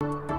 you